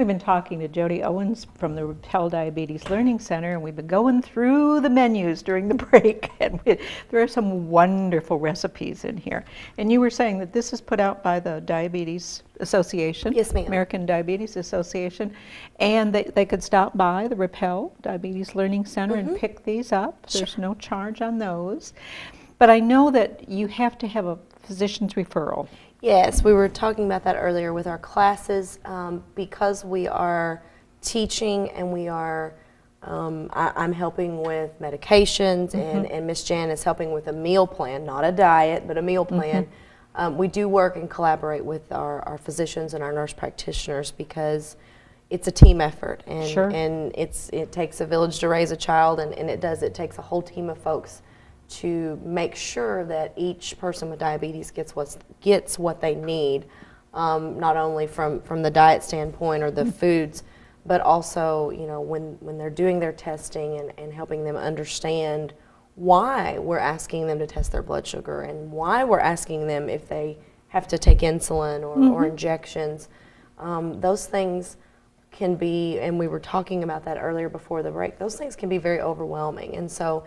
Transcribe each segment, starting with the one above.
We've been talking to Jodi Owens from the Rappell Diabetes Learning Center, and we've been going through the menus during the break, and we, there are some wonderful recipes in here. And you were saying that this is put out by the Diabetes Association. Yes, ma'am. American Diabetes Association, and they, they could stop by the Rappell Diabetes Learning Center and mm-hmm. pick these up. There's no charge on those. But I know that you have to have a physician's referral. Yes, we were talking about that earlier with our classes um, because we are teaching and we are. Um, I, I'm helping with medications, and, and Miss Jan is helping with a meal plan, not a diet, but a meal plan. Um, we do work and collaborate with our, our physicians and our nurse practitioners because it's a team effort, and Sure. and it's it takes a village to raise a child, and, and it does. It takes a whole team of folks to make sure that each person with diabetes gets what's gets what they need, um, not only from from the diet standpoint or the foods, but also you know when when they're doing their testing and, and helping them understand why we're asking them to test their blood sugar and why we're asking them if they have to take insulin or, or injections. Um, those things can be, and we were talking about that earlier before the break, those things can be very overwhelming. And so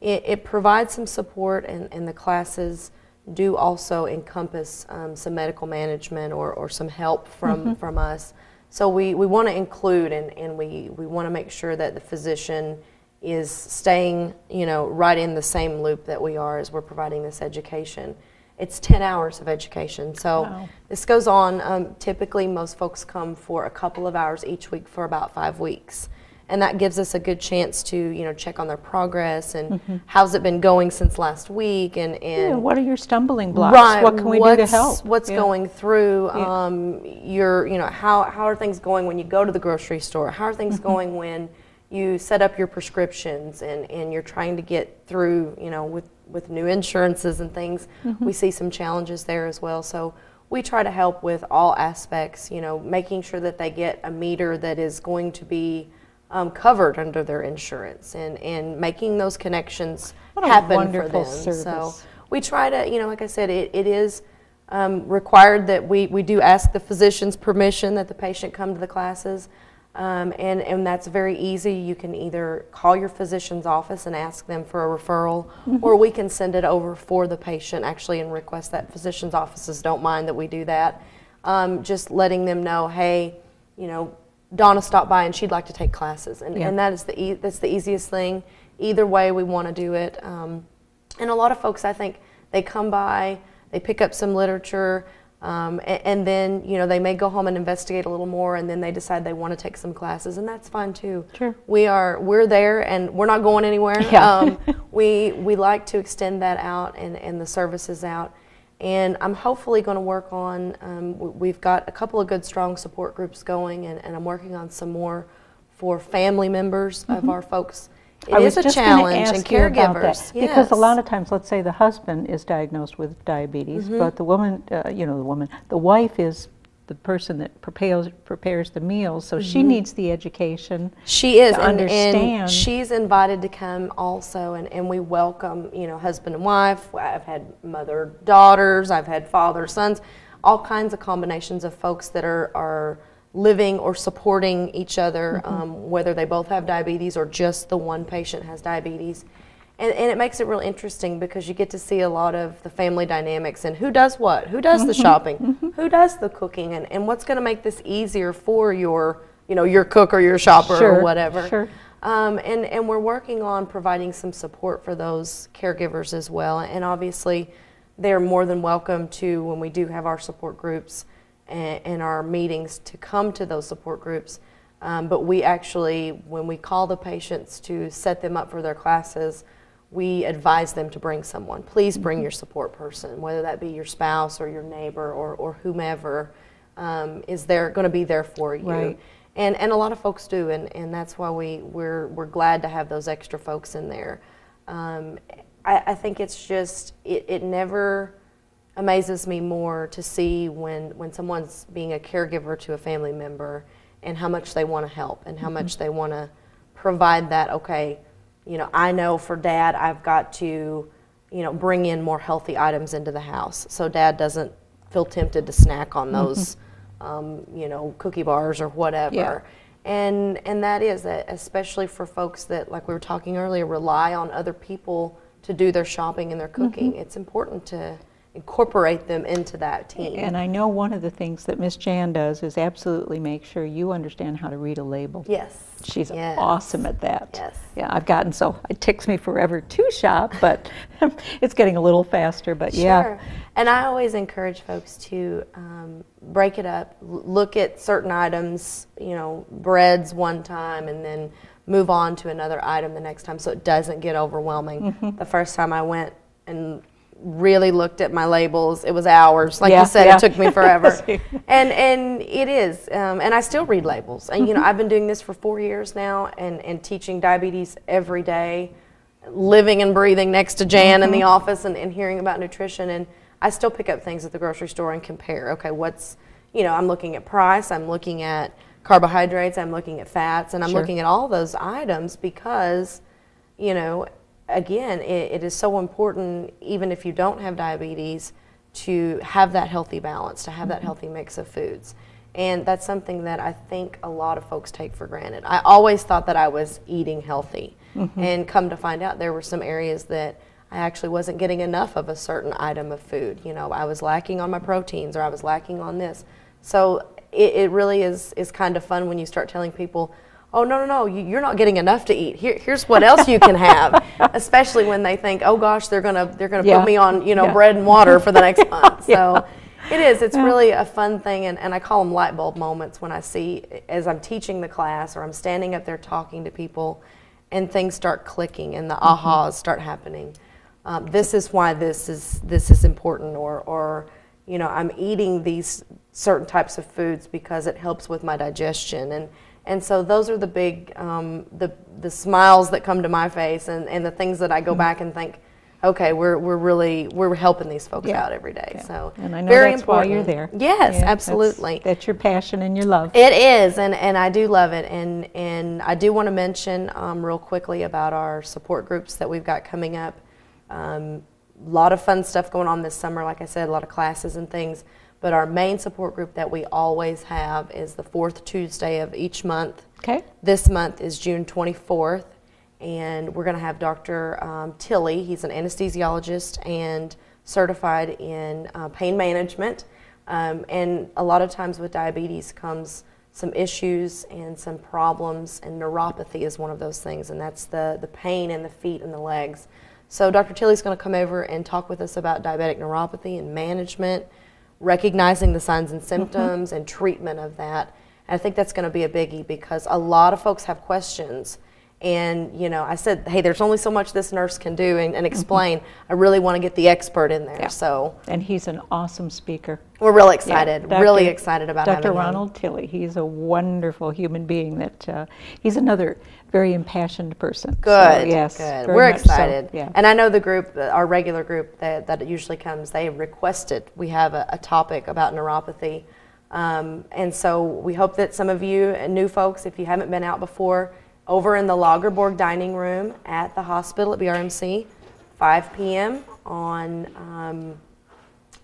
it, it provides some support, and, and the classes do also encompass um, some medical management or, or some help from, from us. So we, we want to include and, and we, we want to make sure that the physician is staying, you know, right in the same loop that we are as we're providing this education. It's 10 hours of education. So Wow. this goes on. Um, typically, most folks come for a couple of hours each week for about five weeks. And that gives us a good chance to, you know, check on their progress and how's it been going since last week and, and Yeah, what are your stumbling blocks? Right. What can we do to help? What's Yeah. going through Yeah. um, your, you know, how, how are things going when you go to the grocery store? How are things Mm-hmm. going when you set up your prescriptions and, and you're trying to get through, you know, with, with new insurances and things? Mm-hmm. We see some challenges there as well. So we try to help with all aspects, you know, making sure that they get a meter that is going to be um, covered under their insurance and, and making those connections happen for them. So we try to, you know, like I said, it, it is um, required that we, we do ask the physician's permission that the patient come to the classes. Um, and, and that's very easy. You can either call your physician's office and ask them for a referral, Mm-hmm. or we can send it over for the patient actually and request that physician's offices don't mind that we do that. Um, just letting them know, hey, you know, Donna stopped by and she'd like to take classes. And, Yeah. and that is the, e- that's the easiest thing. Either way, we want to do it. Um, and a lot of folks, I think, they come by, they pick up some literature, um, and, and then you know they may go home and investigate a little more, and then they decide they want to take some classes, and that's fine too. Sure. We are we're there, and we're not going anywhere. Yeah. Um, we we like to extend that out and, and the services out. And I'm hopefully going to work on, um, we've got a couple of good strong support groups going, and, and I'm working on some more for family members of our folks. It Mm-hmm. I is a challenge, and ask you about that, caregivers. Because a lot of times, let's say the husband is diagnosed with diabetes, Mm-hmm. but the woman, uh, you know, the woman, the wife is the person that prepares prepares the meals, so she needs the education. She is, to and, understand. and she's invited to come also, and, and we welcome, you know, husband and wife. I've had mother daughters, I've had father sons, all kinds of combinations of folks that are, are living or supporting each other, Mm-hmm. um, whether they both have diabetes or just the one patient has diabetes. And, and it makes it real interesting because you get to see a lot of the family dynamics and who does what, who does the Mm-hmm. shopping, who does the cooking, and, and what's going to make this easier for your, you know, your cook or your shopper Sure, or whatever. sure. Um, and, and we're working on providing some support for those caregivers as well. And obviously, they're more than welcome to, when we do have our support groups and, and our meetings, to come to those support groups. Um, but we actually, when we call the patients to set them up for their classes, we advise them to bring someone. Please Mm-hmm. bring your support person, whether that be your spouse or your neighbor or, or whomever um, is there going to be there for you. Right. And, and a lot of folks do, and, and that's why we, we're, we're glad to have those extra folks in there. Um, I, I think it's just, it, it never amazes me more to see when, when someone's being a caregiver to a family member and how much they want to help and how much they want to provide that, okay, you know, I know for dad, I've got to, you know, bring in more healthy items into the house so dad doesn't feel tempted to snack on those um, you know, cookie bars or whatever. Yeah. And and that is that, especially for folks that, like we were talking earlier, rely on other people to do their shopping and their cooking. Mm-hmm. It's important to incorporate them into that team. And I know one of the things that Miss Jan does is absolutely make sure you understand how to read a label. yes. She's Yes. awesome at that. Yes. Yeah, I've gotten so it takes me forever to shop, but it's getting a little faster. But yeah, Sure. And I always encourage folks to um, break it up, look at certain items, you know, breads one time and then move on to another item the next time so it doesn't get overwhelming. Mm-hmm. The first time I went and really looked at my labels, it was hours. Like Yeah, you said, yeah. it took me forever. and and it is. Um, and I still read labels. And you Mm-hmm. know, I've been doing this for four years now and, and teaching diabetes every day living and breathing next to Jan in the Mm-hmm. office and, and hearing about nutrition. And I still pick up things at the grocery store and compare. Okay, what's, you know, I'm looking at price, I'm looking at carbohydrates, I'm looking at fats, and I'm Sure. looking at all those items because, you know, again, it, it is so important, even if you don't have diabetes, to have that healthy balance, to have that mm-hmm. healthy mix of foods. And that's something that I think a lot of folks take for granted. I always thought that I was eating healthy. Mm-hmm. And come to find out, there were some areas that I actually wasn't getting enough of a certain item of food. You know, I was lacking on my proteins or I was lacking on this. So it, it really is, is kind of fun when you start telling people, oh, no, no, no, you- you're not getting enough to eat. Here, here's what else you can have. Especially when they think, oh gosh, they're going to they're gonna Yeah. put me on, you know, Yeah. bread and water for the next month. Yeah. So it is. It's really a fun thing, and, and I call them light bulb moments when I see, as I'm teaching the class or I'm standing up there talking to people, and things start clicking and the Mm-hmm. ahas start happening. Um, this is why this is this is important, or or you know, I'm eating these certain types of foods because it helps with my digestion, and and so those are the big um, the the smiles that come to my face, and, and the things that I go back and think. Okay, we're, we're really we're helping these folks Yeah. out every day. Yeah. So and I know very that's important. why you're there. Yes, Yeah, absolutely. That's, your passion and your love. It is, and, and I do love it. And, and I do want to mention um, real quickly about our support groups that we've got coming up. Um, a lot of fun stuff going on this summer, like I said, a lot of classes and things. But our main support group that we always have is the fourth Tuesday of each month. Okay. This month is June 24th, and we're going to have Dr. Um, Tilly. He's an anesthesiologist and certified in uh, pain management. Um, and a lot of times with diabetes comes some issues and some problems, and neuropathy is one of those things, and that's the, the pain in the feet and the legs. So Dr. Tilly's going to come over and talk with us about diabetic neuropathy and management, recognizing the signs and mm-hmm. symptoms and treatment of that. And I think that's going to be a biggie because a lot of folks have questions. And, you know, I said, hey, there's only so much this nurse can do and, and explain. I really want to get the expert in there. Yeah. So And he's an awesome speaker. we're really Yeah, excited, Dr. really excited about Dr. having him. Ronald Tilley. He's a wonderful human being. That uh, he's another very impassioned person. So, Good. yes. Good. We're much so, excited. Yeah. And I know the group, our regular group that, that usually comes, they requested we have a, a topic about neuropathy. Um, and so we hope that some of you new folks, if you haven't been out before, over in the Lagerborg dining room at the hospital at BRMC, 5 p.m. on um,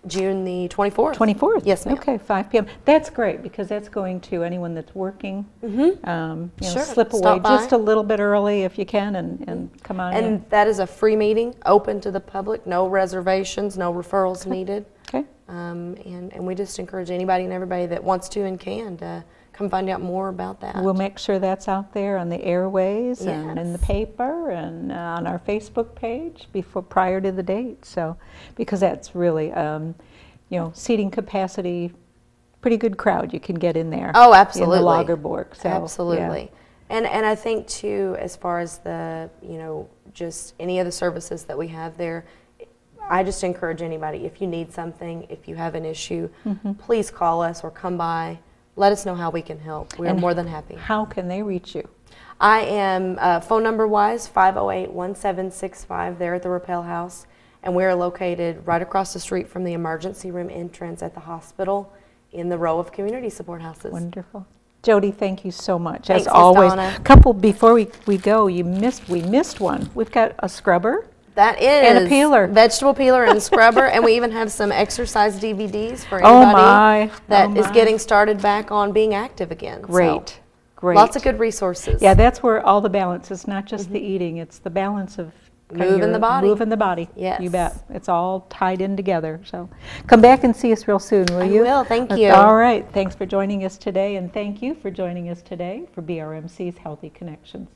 June the 24th. 24th? Yes, ma'am. Okay, 5 p.m. That's great because that's going to anyone that's working. Um, you know, Mm-hmm. Sure, Slip away just a little bit early if you can and, and come on in. And that is a free meeting, open to the public, no reservations, no referrals needed. Okay. Um, and, and we just encourage anybody and everybody that wants to and can to find out more about that. We'll make sure that's out there on the airways and in the paper and uh, on our Facebook page before prior to the date. So, because that's really, um, you know, seating capacity, pretty good crowd you can get in there. oh, absolutely. In the Lagerborg. So, yeah. absolutely. And, and I think, too, as far as the, you know, just any of the services that we have there, I just encourage anybody, if you need something, if you have an issue, Mm-hmm. please call us or come by. Let us know how we can help. We are And more than happy. How can they reach you? I am, uh, phone number wise, 508 1765 there at the Rappell House. And we are located right across the street from the emergency room entrance at the hospital in the row of community support houses. Wonderful. Jodi, thank you so much. Thanks, As always. Donna. Couple before we, we go, you missed we missed one. We've got a scrubber That is And a peeler. vegetable peeler and scrubber, and we even have some exercise DVDs for Oh, anybody my. that Oh, is getting started back on being active again. So, Great, great. Lots of good resources. Yeah, that's where all the balance, it's not just the eating, it's the balance of Mm-hmm. Moving the body. Moving the body. You bet. It's all tied in together. So come back and see us real soon, will I you? will, thank you. All right. Thanks for joining us today, and thank you for joining us today for BRMC's Healthy Connections.